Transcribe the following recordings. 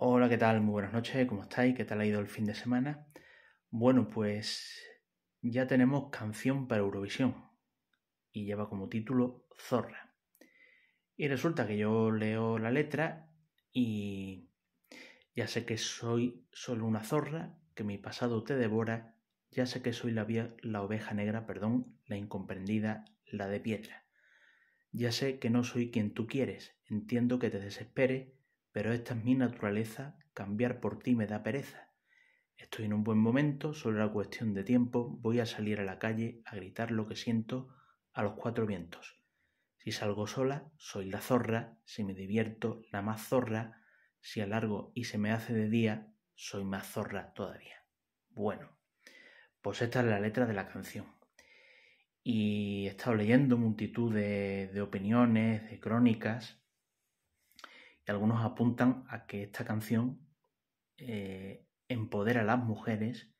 Hola, ¿qué tal? Muy buenas noches, ¿cómo estáis? ¿Qué tal ha ido el fin de semana? Bueno, pues ya tenemos canción para Eurovisión y lleva como título Zorra. Y resulta que yo leo la letra y ya sé que soy solo una zorra, que mi pasado te devora, ya sé que soy la, la oveja negra, perdón, la incomprendida, la de piedra. Ya sé que no soy quien tú quieres, entiendo que te desespere, pero esta es mi naturaleza, cambiar por ti me da pereza. Estoy en un buen momento, solo era cuestión de tiempo, voy a salir a la calle a gritar lo que siento a los cuatro vientos. Si salgo sola, soy la zorra, si me divierto, la más zorra, si alargo y se me hace de día, soy más zorra todavía. Bueno, pues esta es la letra de la canción. Y he estado leyendo multitud de, de opiniones, de crónicas, algunos apuntan a que esta canción eh, empodera a las mujeres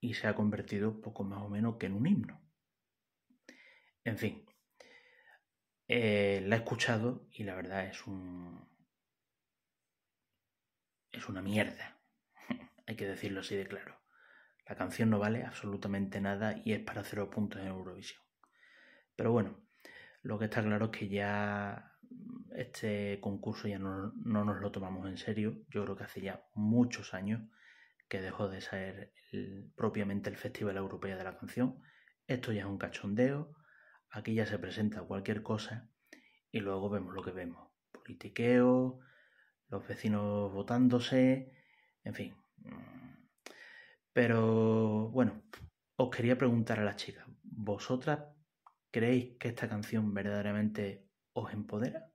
y se ha convertido poco más o menos que en un himno. En fin, eh, la he escuchado y la verdad es un... es una mierda. Hay que decirlo así de claro. La canción no vale absolutamente nada y es para cero puntos en Eurovisión. Pero bueno, lo que está claro es que ya este concurso ya no, nos lo tomamos en serio. Yo creo que hace ya muchos años que dejó de ser propiamente el Festival Europeo de la Canción. Esto ya es un cachondeo. Aquí ya se presenta cualquier cosa y luego vemos lo que vemos. Politiqueo, los vecinos votándose, en fin. Pero bueno, os quería preguntar a las chicas, ¿vosotras creéis que esta canción verdaderamente os empodera?